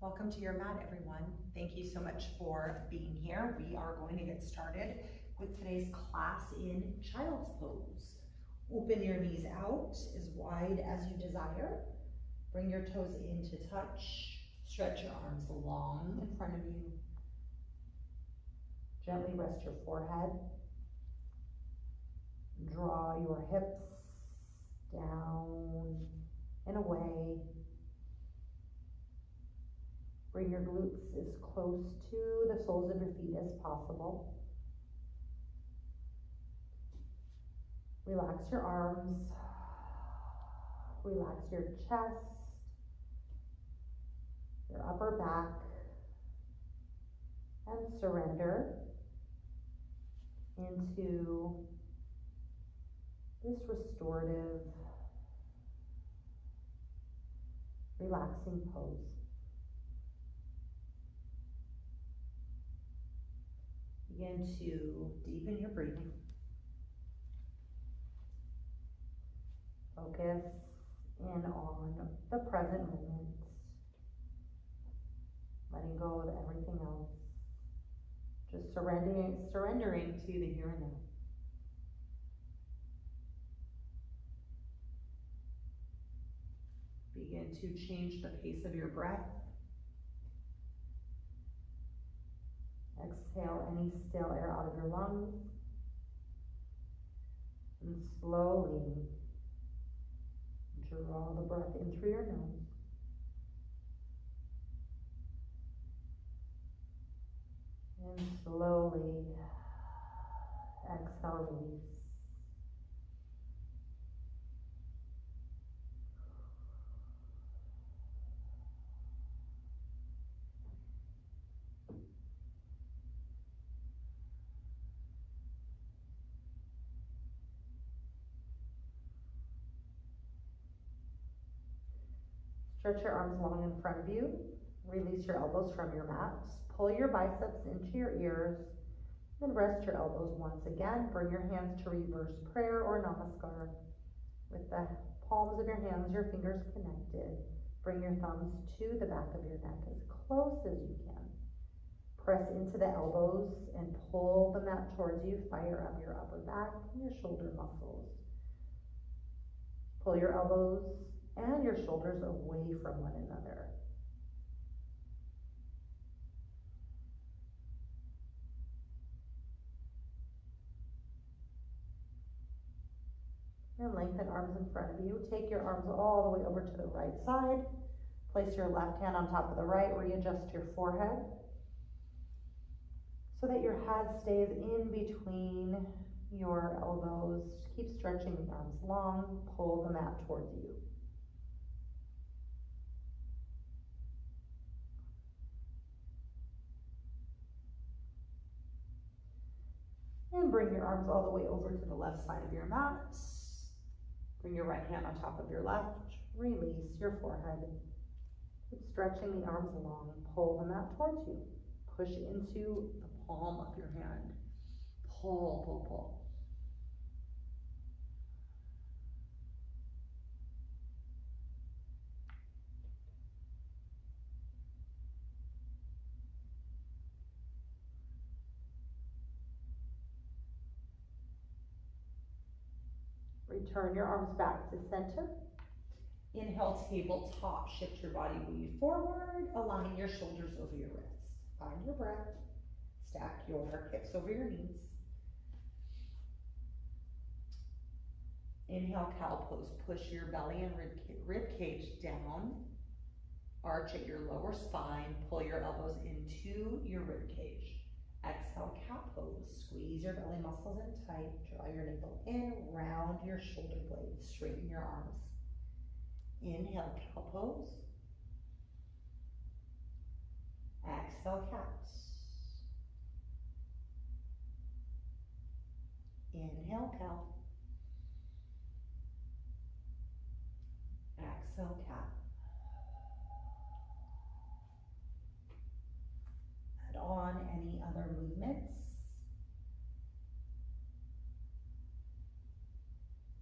Welcome to your mat, everyone. Thank you so much for being here. We are going to get started with today's class in child's pose. Open your knees out as wide as you desire. Bring your toes into touch. Stretch your arms long in front of you. Gently rest your forehead. Draw your hips down and away. Bring your glutes as close to the soles of your feet as possible. Relax your arms. Relax your chest, your upper back, and surrender into this restorative, relaxing pose. Begin to deepen your breathing. Focus in on the present moment. Letting go of everything else. Just surrendering, surrendering to the here and now. Begin to change the pace of your breath. Exhale any stale air out of your lungs. And slowly draw the breath in through your nose. And slowly exhale, release. Stretch your arms long in front of you. Release your elbows from your mat. Pull your biceps into your ears. Then rest your elbows once again. Bring your hands to reverse prayer or namaskar. With the palms of your hands, your fingers connected. Bring your thumbs to the back of your neck as close as you can. Press into the elbows and pull the mat towards you. Fire up your upper back and your shoulder muscles. Pull your elbows and your shoulders away from one another. And lengthen arms in front of you. Take your arms all the way over to the right side. Place your left hand on top of the right. Readjust your forehead so that your head stays in between your elbows. Keep stretching the arms long. Pull the mat towards you. And bring your arms all the way over to the left side of your mat. Bring your right hand on top of your left. Release your forehead. Keep stretching the arms along. Pull the mat towards you. Push into the palm of your hand. Pull, pull, pull. Return your arms back to center. Inhale, tabletop. Shift your body weight forward. Align your shoulders over your wrists. Find your breath. Stack your hips over your knees. Inhale, cow pose. Push your belly and rib, rib cage down. Arch at your lower spine. Pull your elbows into your rib cage. Exhale, cat pose. Squeeze your belly muscles in tight. Draw your navel in. Round your shoulder blades. Straighten your arms. Inhale, cow pose. Exhale, cat. Inhale, cow. Exhale, cat. Add on any other movements.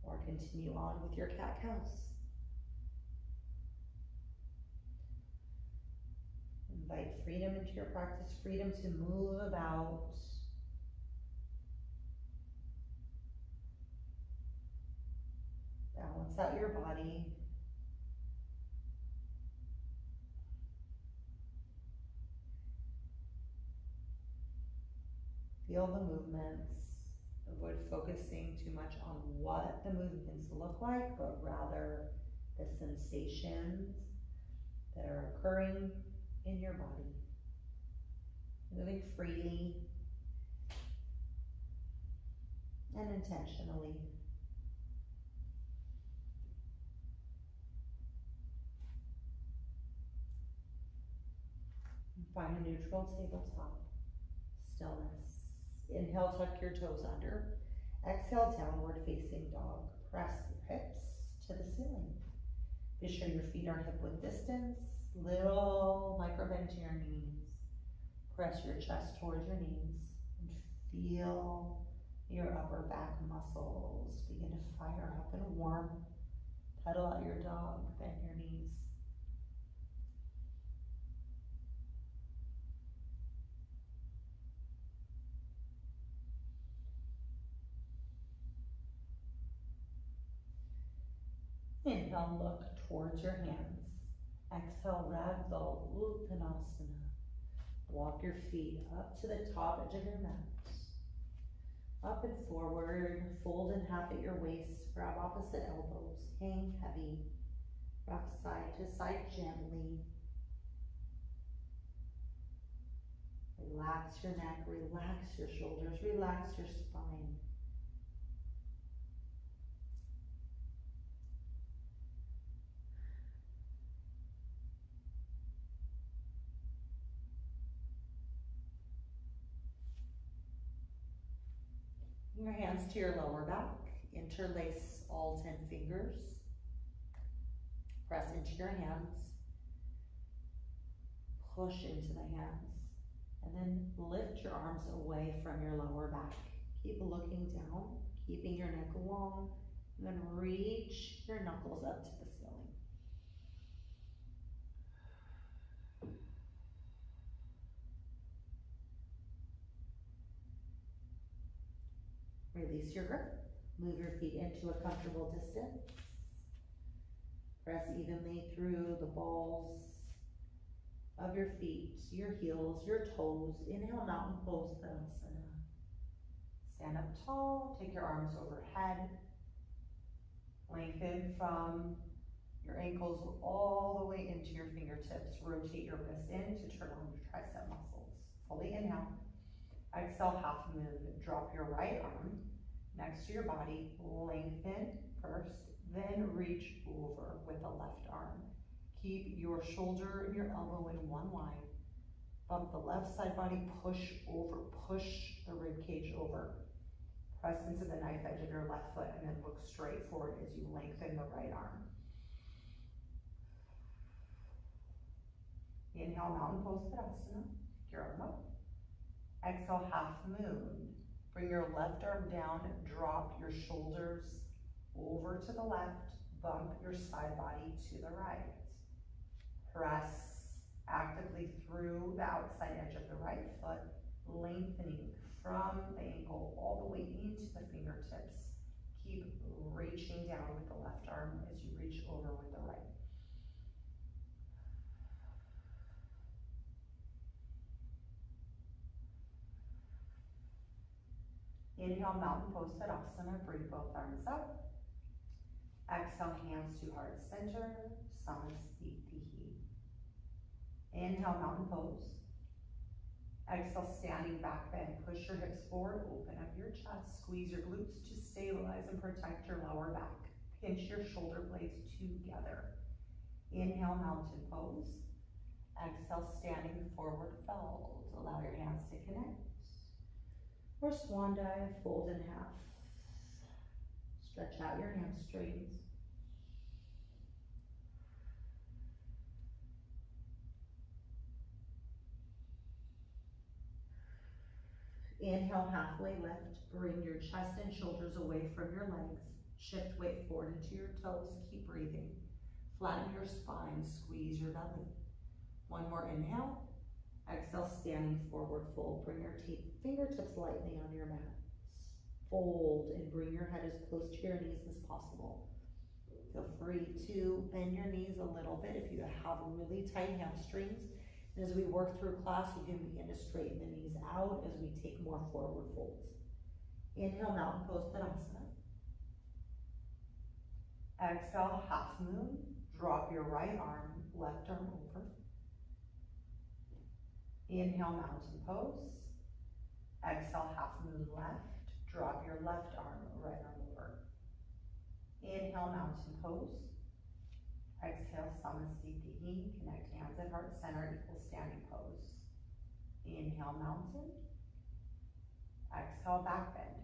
Or continue on with your cat cows. Invite freedom into your practice, freedom to move about. Balance out your body. Feel the movements. Avoid focusing too much on what the movements look like, but rather the sensations that are occurring in your body. Moving freely and intentionally. Find a neutral tabletop. Stillness. Inhale, tuck your toes under. Exhale, downward facing dog. Press your hips to the ceiling. Be sure your feet are hip width distance. Little micro bend to your knees. Press your chest towards your knees and feel your upper back muscles begin to fire up and warm. Pedal out your dog, bend your knees. Look towards your hands. Exhale, Ragdoll Uttanasana. Walk your feet up to the top edge of your mat. Up and forward, fold in half at your waist, grab opposite elbows, hang heavy. Rock side to side gently. Relax your neck, relax your shoulders, relax your spine. Your hands to your lower back. Interlace all 10 fingers. Press into your hands. Push into the hands. And then lift your arms away from your lower back. Keep looking down, keeping your neck long. And then reach your knuckles up to the ceiling. Release your grip. Move your feet into a comfortable distance. Press evenly through the balls of your feet, your heels, your toes. Inhale, mountain pose, Tadasana. Stand up tall, take your arms overhead. Lengthen from your ankles all the way into your fingertips. Rotate your wrists in to turn on your tricep muscles. Fully inhale. Exhale, half moon. Drop your right arm next to your body. Lengthen first, then reach over with the left arm. Keep your shoulder and your elbow in one line. Bump the left side body, push over, push the rib cage over. Press into the knife edge of your left foot and then look straight forward as you lengthen the right arm. Inhale, mountain pose Tadasana. Your arm up. Exhale, half moon. Bring your left arm down, drop your shoulders over to the left, bump your side body to the right. Press actively through the outside edge of the right foot, lengthening from the ankle all the way into the fingertips. Keep reaching down with the left arm as you reach over with the right. Inhale, mountain pose Tadasana. Bring both arms up. Exhale, hands to heart center. Samasthiti. Inhale, mountain pose. Exhale, standing back bend. Push your hips forward, open up your chest. Squeeze your glutes to stabilize and protect your lower back. Pinch your shoulder blades together. Inhale, mountain pose. Exhale, standing forward fold. Allow your hands to connect. Or swan dive, fold in half. Stretch out your hamstrings. Inhale, halfway lift. Bring your chest and shoulders away from your legs. Shift weight forward into your toes. Keep breathing. Flatten your spine, squeeze your belly. One more inhale. Exhale, standing forward fold. Bring your fingertips lightly on your mat. Fold and bring your head as close to your knees as possible. Feel free to bend your knees a little bit if you have really tight hamstrings. And as we work through class, you can begin to straighten the knees out as we take more forward folds. Inhale, mountain pose Tadasana. Exhale, half moon. Drop your right arm, left arm over. Inhale, mountain pose. Exhale, half moon left. Drop your left arm, right arm over. Inhale, mountain pose. Exhale, Samasthiti. Connect hands at heart center, equal standing pose. Inhale, mountain. Exhale, back bend.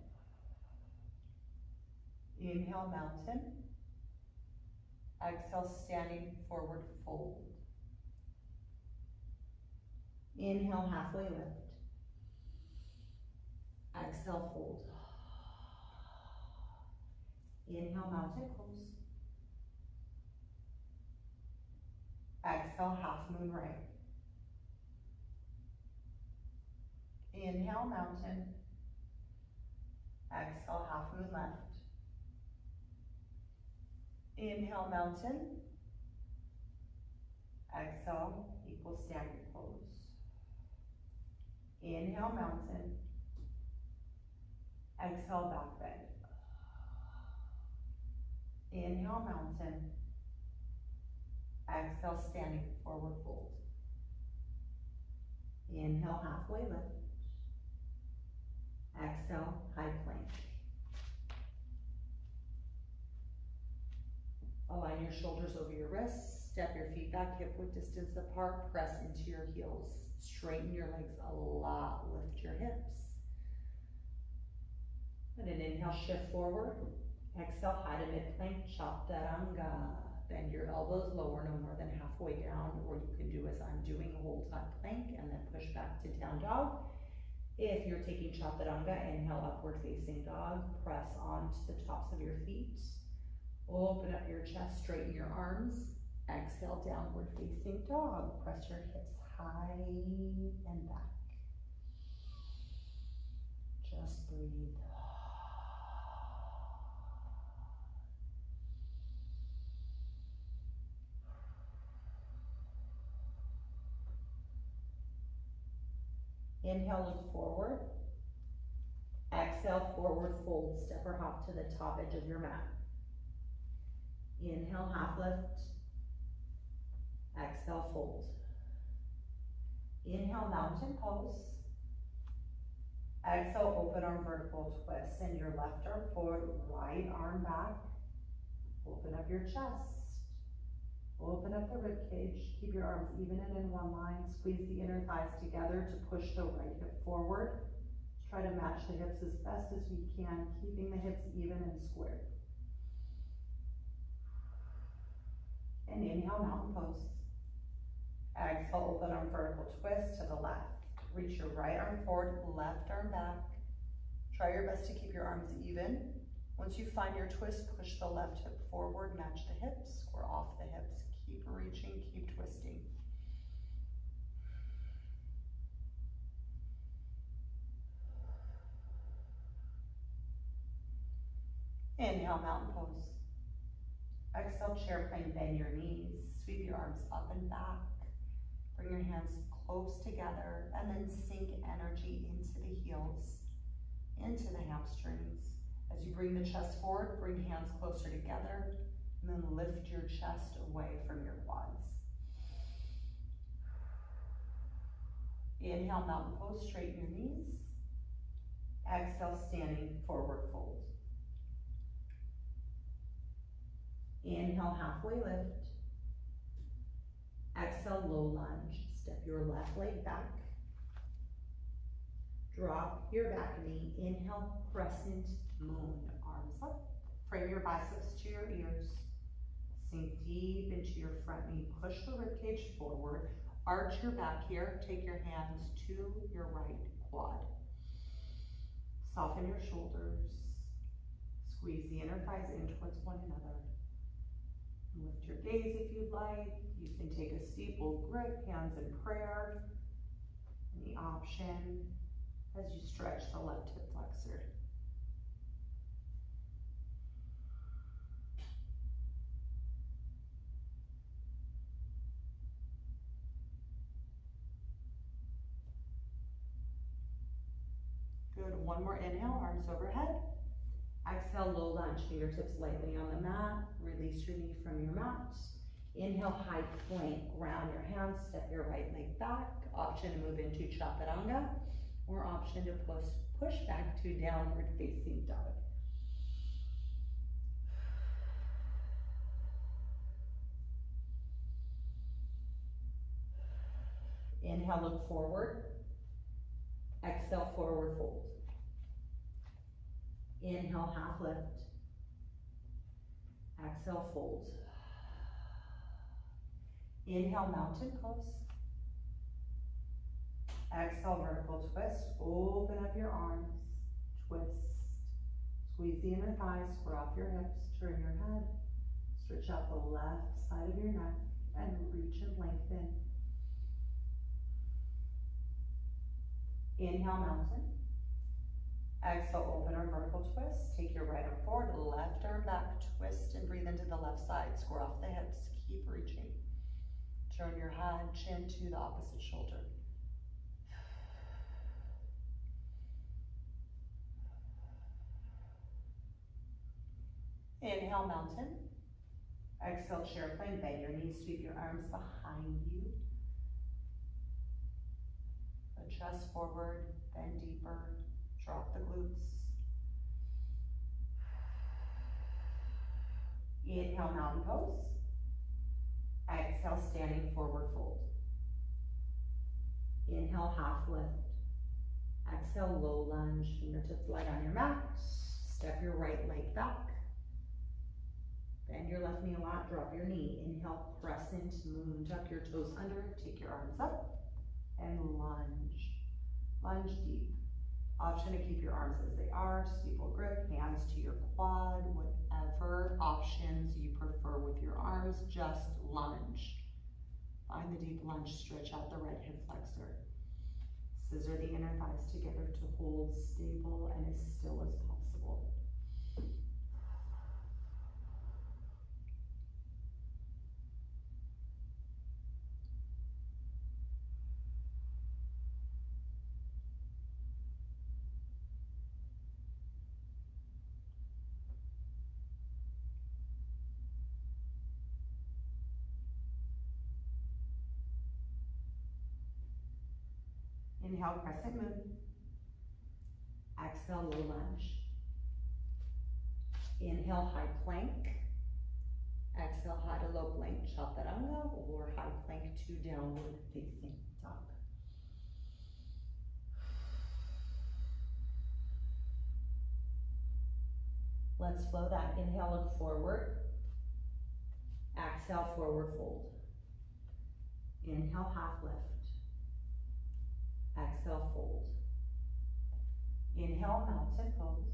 Inhale, mountain. Exhale, standing forward fold. Inhale, halfway lift. Exhale, fold. Inhale, mountain pose. Exhale, half moon right. Inhale, mountain. Exhale, half moon left. Inhale, mountain. Exhale, equal standing pose. Inhale, mountain. Exhale, back bend. Inhale, mountain. Exhale, standing forward fold. Inhale, halfway lift. Exhale, high plank. Align your shoulders over your wrists. Step your feet back hip width distance apart. Press into your heels. Straighten your legs a lot. Lift your hips. And an inhale, shift forward. Exhale, high to mid plank, chaturanga. Bend your elbows lower, no more than halfway down, or you can do as I'm doing, hold top plank, and then push back to down dog. If you're taking chaturanga, inhale, upward facing dog. Press onto the tops of your feet. Open up your chest, straighten your arms. Exhale, downward facing dog. Press your hips high and back. Just breathe. Inhale, look forward. Exhale, forward fold, step or hop to the top edge of your mat. Inhale, half lift. Exhale, fold. Inhale, mountain pose. Exhale, open arm vertical twist. Send your left arm forward, right arm back. Open up your chest. Open up the rib cage. Keep your arms even and in one line. Squeeze the inner thighs together to push the right hip forward. Try to match the hips as best as we can, keeping the hips even and squared. And inhale, mountain pose. Exhale, open arm vertical twist to the left. Reach your right arm forward, left arm back. Try your best to keep your arms even. Once you find your twist, push the left hip forward, match the hips, or off the hips. Keep reaching, keep twisting. Inhale, mountain pose. Exhale, chair plank, bend your knees. Sweep your arms up and back. Bring your hands close together and then sink energy into the heels, into the hamstrings. As you bring the chest forward, bring hands closer together and then lift your chest away from your quads. Inhale, mountain pose, straighten your knees. Exhale, standing forward fold. Inhale, halfway lift. Exhale, low lunge. Step your left leg back. Drop your back knee. Inhale, crescent moon. Arms up. Frame your biceps to your ears. Sink deep into your front knee. Push the ribcage forward. Arch your back here. Take your hands to your right quad. Soften your shoulders. Squeeze the inner thighs in towards one another. Lift your gaze if you'd like. You can take a steeple grip, hands in prayer. The option as you stretch the left hip flexor. Good, one more inhale, arms overhead. Exhale, low lunge, fingertips lightly on the mat. Release your knee from your mat. Inhale, high plank, ground your hands, step your right leg back. Option to move into chaturanga or option to push, push back to downward facing dog. Inhale, look forward. Exhale, forward fold. Inhale, half lift. Exhale, fold. Inhale, mountain pose. Exhale, vertical twist. Open up your arms. Twist. Squeeze the inner thighs, square off your hips, turn your head. Stretch out the left side of your neck and reach and lengthen. Inhale, mountain. Exhale, open our vertical twist. Take your right arm forward, left arm back, twist and breathe into the left side. Square off the hips, keep reaching. Turn your head, chin to the opposite shoulder. Inhale, mountain. Exhale, chair plane. Bend your knees, sweep your arms behind you. Adjust forward, bend deeper, drop the glutes. Inhale, mountain pose. Exhale, standing forward fold. Inhale, half lift. Exhale, low lunge, fingertips light on your mat. Step your right leg back. Bend your left knee a lot, drop your knee. Inhale, crescent moon, tuck your toes under, take your arms up, and lunge. Lunge deep. Option to keep your arms as they are, steeple grip, hands to your quad, whatever options you prefer with your arms, just lunge. Find the deep lunge, stretch out the right hip flexor. Scissor the inner thighs together to hold stable and as still as possible. Inhale, crescent moon. Exhale, low lunge. Inhale, high plank. Exhale, high to low plank, chaturanga, or high plank to downward facing dog. Let's flow that. Inhale, look forward. Exhale, forward fold. Inhale, half lift. Exhale, fold. Inhale, mountain pose.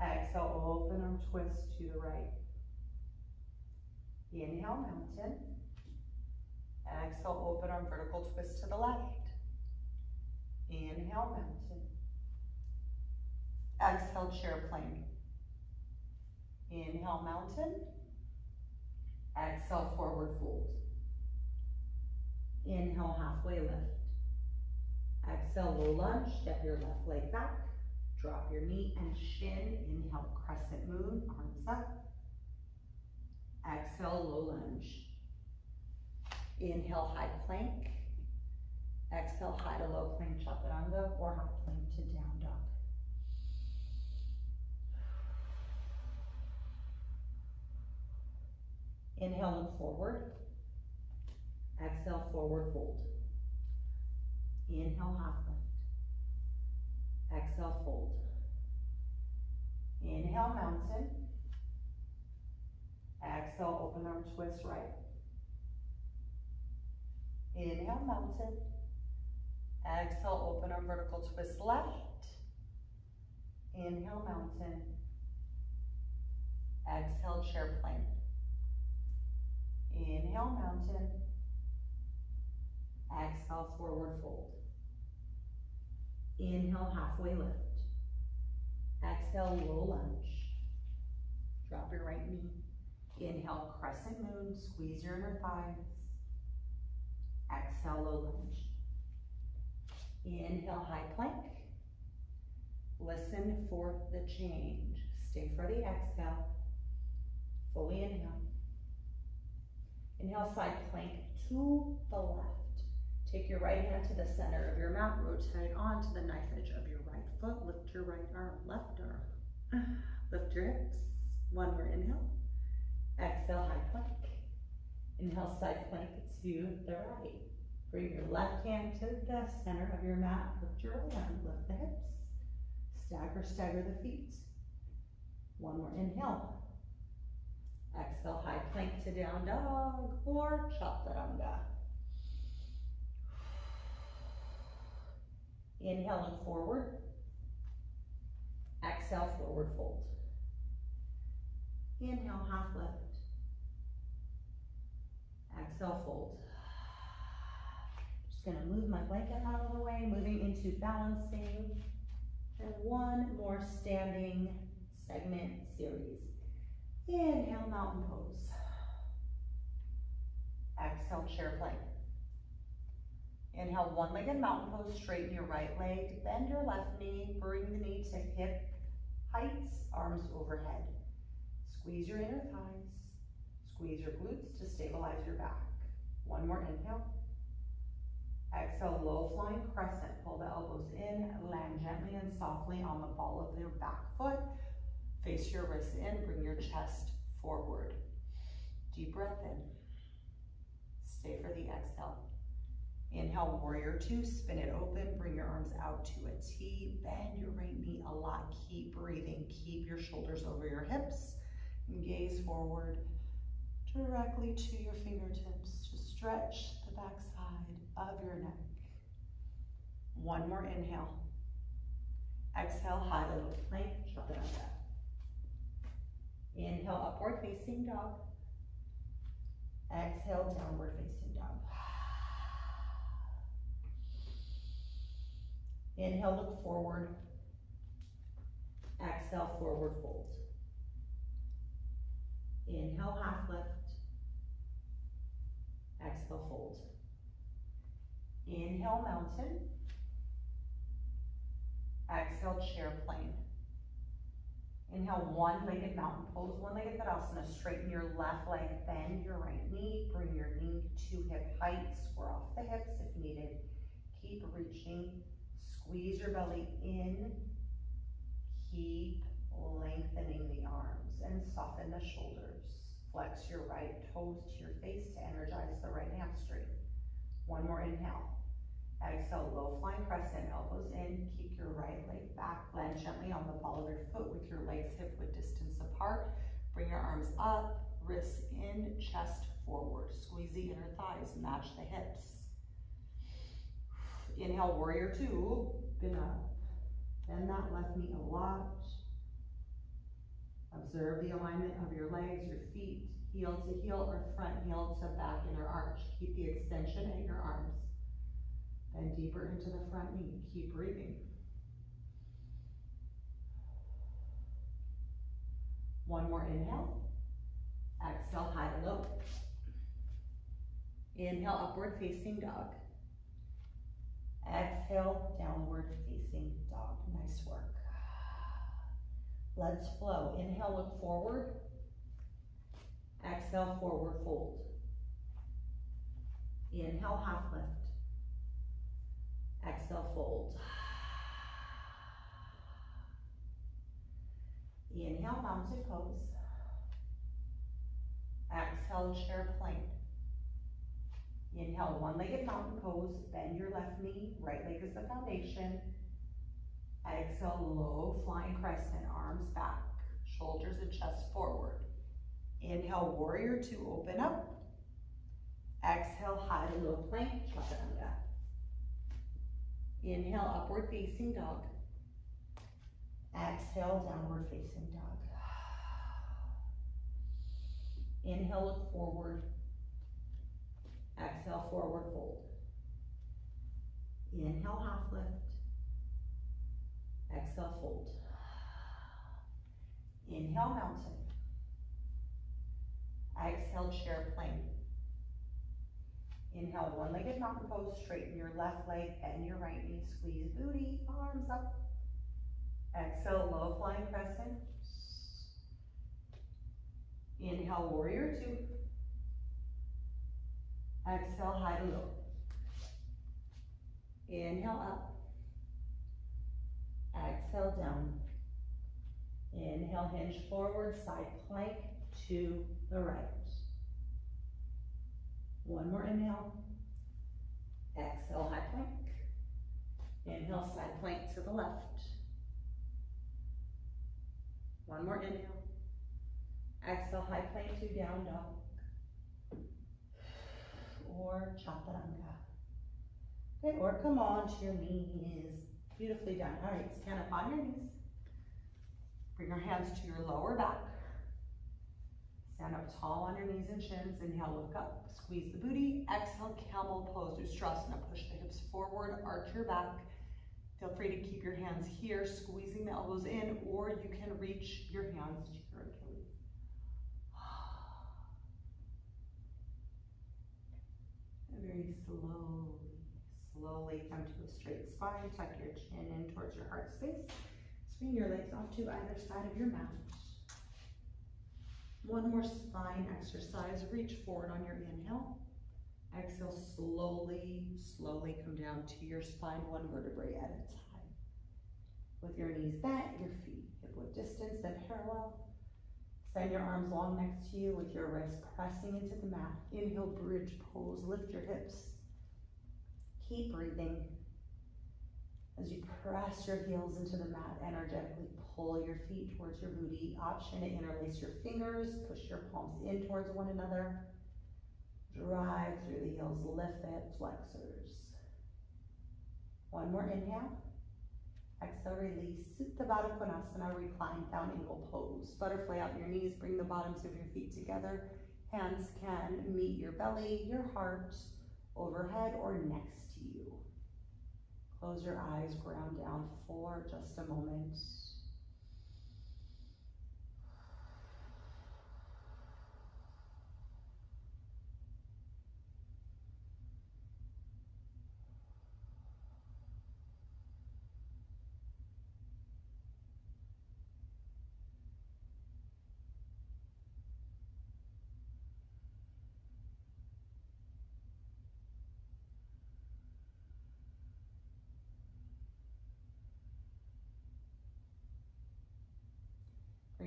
Exhale, open arm twist to the right. Inhale, mountain. Exhale, open arm vertical twist to the left. Inhale, mountain. Exhale, chair plane. Inhale, mountain. Exhale, forward fold. Inhale, halfway lift. Exhale, low lunge, step your left leg back, drop your knee and shin, inhale, crescent moon, arms up. Exhale, low lunge. Inhale, high plank. Exhale, high to low plank, chaturanga, or high plank to down dog. Inhale, look forward. Exhale, forward fold. Inhale, half lift. Exhale, fold. Inhale, mountain. Exhale, open arm twist right. Inhale, mountain. Exhale, open arm vertical twist left. Inhale, mountain. Exhale, chair plane. Inhale, mountain. Exhale, forward fold. Inhale, halfway lift. Exhale, low lunge. Drop your right knee. Inhale, crescent moon, squeeze your inner thighs. Exhale, low lunge. Inhale, high plank. Listen for the change. Stay for the exhale. Fully inhale. Inhale, side plank to the left. Take your right hand to the center of your mat, rotate onto the knife edge of your right foot, lift your right arm, left arm. Lift your hips. One more inhale. Exhale, high plank. Inhale, side plank to the right. Bring your left hand to the center of your mat, lift your right arm, lift the hips. Stagger, stagger the feet. One more inhale. Exhale, high plank to down dog or chaturanga. Inhale, look forward. Exhale, forward fold. Inhale, half lift. Exhale, fold. Just gonna move my blanket out of the way, moving into balancing. And one more standing segment series. Inhale, mountain pose. Exhale, chair plank. Inhale, one-legged mountain pose, straighten your right leg, bend your left knee, bring the knee to hip heights, arms overhead. Squeeze your inner thighs, squeeze your glutes to stabilize your back. One more inhale. Exhale, low flying crescent, pull the elbows in, land gently and softly on the ball of your back foot. Face your wrists in, bring your chest forward. Deep breath in. Stay for the exhale. Inhale, warrior two, spin it open, bring your arms out to a T, bend your right knee a lot, keep breathing, keep your shoulders over your hips, and gaze forward directly to your fingertips to stretch the backside of your neck. One more inhale. Exhale, high little plank, chaturanga. Inhale, upward facing dog. Exhale, downward facing dog. Inhale, look forward. Exhale, forward fold. Inhale, half lift. Exhale, fold. Inhale, mountain. Exhale, chair plane. Inhale, one-legged mountain pose, one-legged Tadasana. Straighten your left leg, bend your right knee, bring your knee to hip height, square off the hips if needed. Keep reaching, squeeze your belly in. Keep lengthening the arms and soften the shoulders. Flex your right toes to your face to energize the right hamstring. One more inhale. Exhale, low flying crescent, elbows in. Keep your right leg back. Land gently on the ball of your foot with your legs hip width distance apart. Bring your arms up, wrists in, chest forward. Squeeze the inner thighs, match the hips. Inhale, warrior two, bend up. Bend that left knee a lot. Observe the alignment of your legs, your feet, heel to heel or front heel to back inner arch. Keep the extension at your arms. Bend deeper into the front knee. Keep breathing. One more inhale. Exhale, high low. Inhale, upward facing dog. Exhale, downward facing dog. Nice work. Let's flow. Inhale, look forward. Exhale, forward fold. Inhale, half lift. Exhale, fold. Inhale, mountain pose. Exhale, chair plank. Inhale, one-legged mountain pose. Bend your left knee. Right leg is the foundation. Exhale, low flying crescent. Arms back. Shoulders and chest forward. Inhale, warrior two. Open up. Exhale, high low plank. Chaturanga. Inhale, upward facing dog. Exhale, downward facing dog. Inhale, look forward. Exhale, forward fold. Inhale, half lift. Exhale, fold. Inhale, mountain. Exhale, chair plank. Inhale, one-legged mountain pose, straighten your left leg and your right knee, squeeze booty, arms up. Exhale, low flying crescent. Inhale, warrior two. Exhale, high to low. Inhale up. Exhale down. Inhale, hinge forward, side plank to the right. One more inhale. Exhale, high plank. Inhale, side plank to the left. One more inhale. Exhale, high plank to down dog. Or chaturanga. Okay, or come on to your knees. Beautifully done. All right, stand up on your knees. Bring your hands to your lower back. Stand up tall on your knees and shins. Inhale, look up. Squeeze the booty. Exhale, camel pose. Ustrasana. Push the hips forward, arch your back. Feel free to keep your hands here, squeezing the elbows in, or you can reach your hands to your Achilles. And very slowly, slowly come to a straight spine. Tuck your chin in towards your heart space. Swing your legs off to either side of your mat. One more spine exercise. Reach forward on your inhale. Exhale, slowly, slowly come down to your spine, one vertebrae at a time. With your knees bent, your feet hip width distance then parallel. Send your arms long next to you with your wrists pressing into the mat. Inhale, bridge pose, lift your hips. Keep breathing. As you press your heels into the mat, energetically pull your feet towards your booty. Option to interlace your fingers, push your palms in towards one another. Drive through the heels, lift hip flexors. One more inhale. Exhale, release. Supta Baddha Konasana, recline down angle pose. Butterfly out your knees, bring the bottoms of your feet together. Hands can meet your belly, your heart, overhead or next to you. Close your eyes, ground down for just a moment.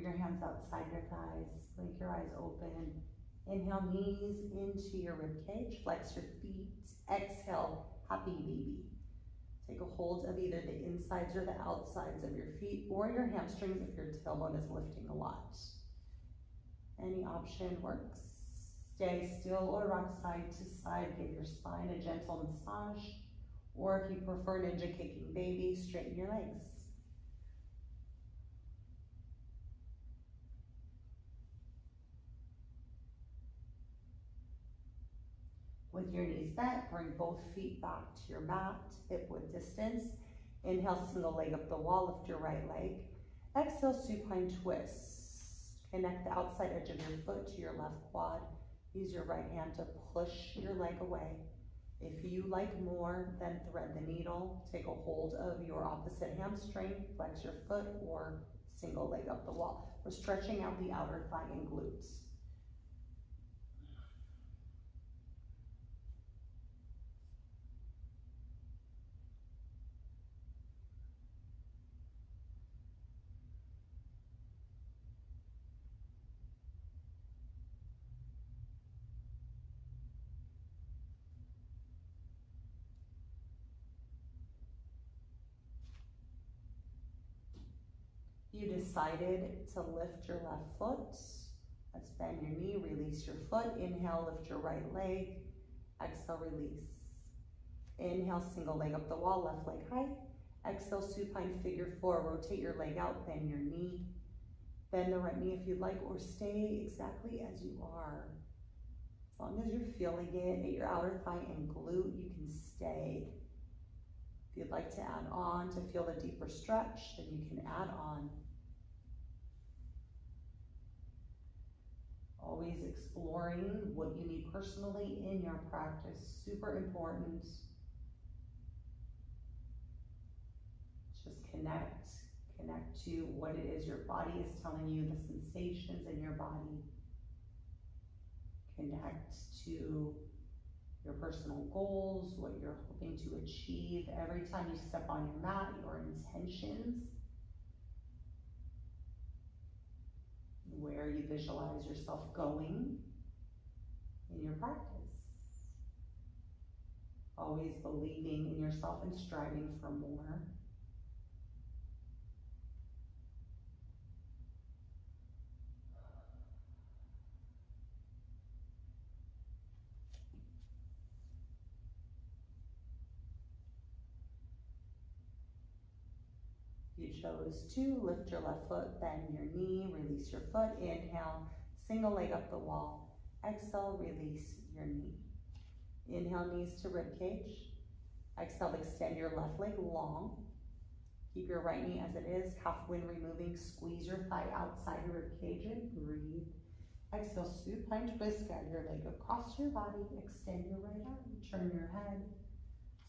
Your hands outside your thighs. Blink your eyes open. Inhale, knees into your rib cage. Flex your feet. Exhale, happy baby. Take a hold of either the insides or the outsides of your feet or your hamstrings if your tailbone is lifting a lot. Any option works. Stay still or rock side to side. Give your spine a gentle massage. Or if you prefer ninja kicking baby, straighten your legs. With your knees bent, bring both feet back to your mat, hip width distance. Inhale, single leg up the wall, lift your right leg. Exhale, supine twist. Connect the outside edge of your foot to your left quad. Use your right hand to push your leg away. If you like more, then thread the needle. Take a hold of your opposite hamstring, flex your foot, or single leg up the wall. We're stretching out the outer thigh and glutes. You decided to lift your left foot. Let's bend your knee, release your foot. Inhale, lift your right leg. Exhale, release. Inhale, single leg up the wall, left leg high. Exhale, supine figure four. Rotate your leg out, bend your knee. Bend the right knee if you'd like, or stay exactly as you are. As long as you're feeling it at your outer thigh and glute, you can stay. If you'd like to add on to feel the deeper stretch, then you can add on. Always exploring what you need personally in your practice, super important. Just connect, connect to what it is your body is telling you, the sensations in your body. Connect to your personal goals, what you're hoping to achieve every time you step on your mat, your intentions, where you visualize yourself going in your practice. Always believing in yourself and striving for more. Chose to, lift your left foot, bend your knee, release your foot, inhale, single leg up the wall. Exhale, release your knee. Inhale, knees to rib cage. Exhale, extend your left leg long. Keep your right knee as it is, half wind removing, squeeze your thigh outside your rib cage and breathe. Exhale, supine twist, guide your leg across your body, extend your right arm, turn your head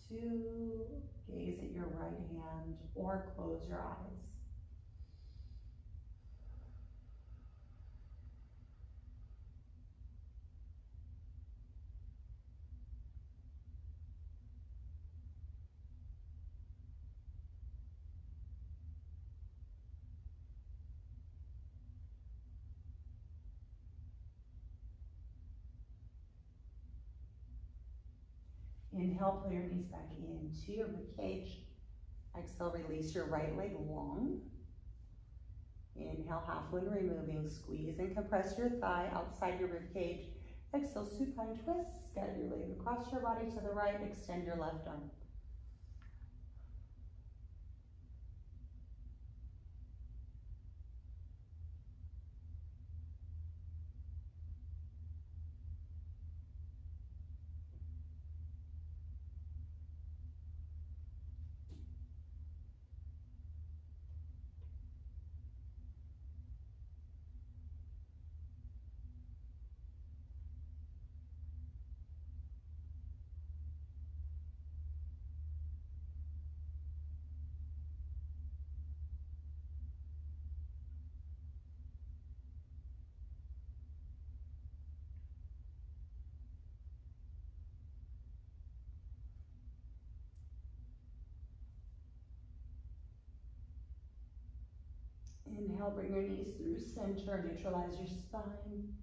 to gaze at your right hand or close your eyes. Inhale, pull your knees back into your rib cage. Exhale, release your right leg long. Inhale, half wind removing. Squeeze and compress your thigh outside your rib cage. Exhale, supine twist. Scatter your leg across your body to the right. Extend your left arm. Inhale, bring your knees through center, neutralize your spine.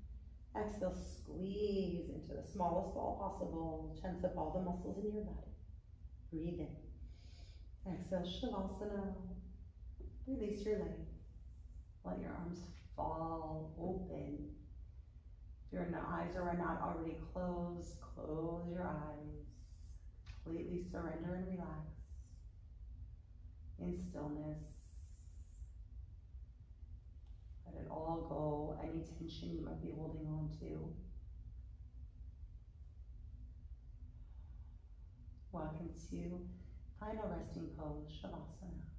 Exhale, squeeze into the smallest ball possible. Tense up all the muscles in your body. Breathe in. Exhale, Shavasana. Release your legs. Let your arms fall open. If your eyes are not already closed, close your eyes. Completely surrender and relax in stillness. Let it all go, any tension you might be holding on to. Welcome to final resting pose, Shavasana.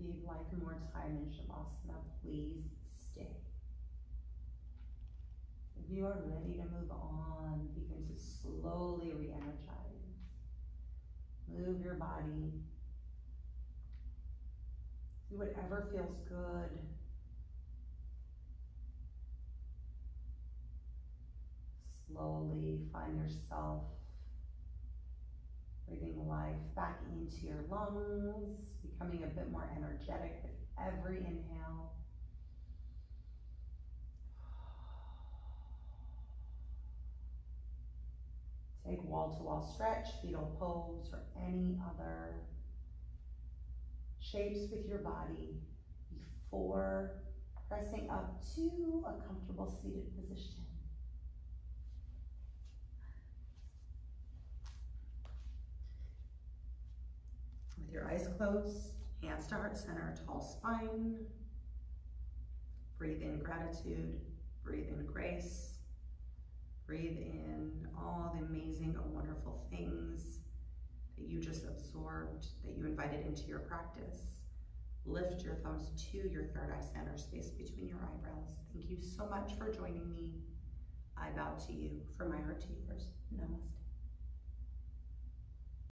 If you'd like more time in Shavasana, please stay. If you are ready to move on, begin to slowly re-energize. Move your body. Do whatever feels good. Slowly find yourself breathing life back into your lungs, becoming a bit more energetic with every inhale. Take wall to wall stretch, fetal pose, or any other shapes with your body before pressing up to a comfortable seated position. With your eyes closed, hands to heart center, tall spine. Breathe in gratitude, breathe in grace. Breathe in all the amazing and wonderful things that you just absorbed, that you invited into your practice. Lift your thumbs to your third eye center, space between your eyebrows. Thank you so much for joining me. I bow to you from my heart to yours. Namaste.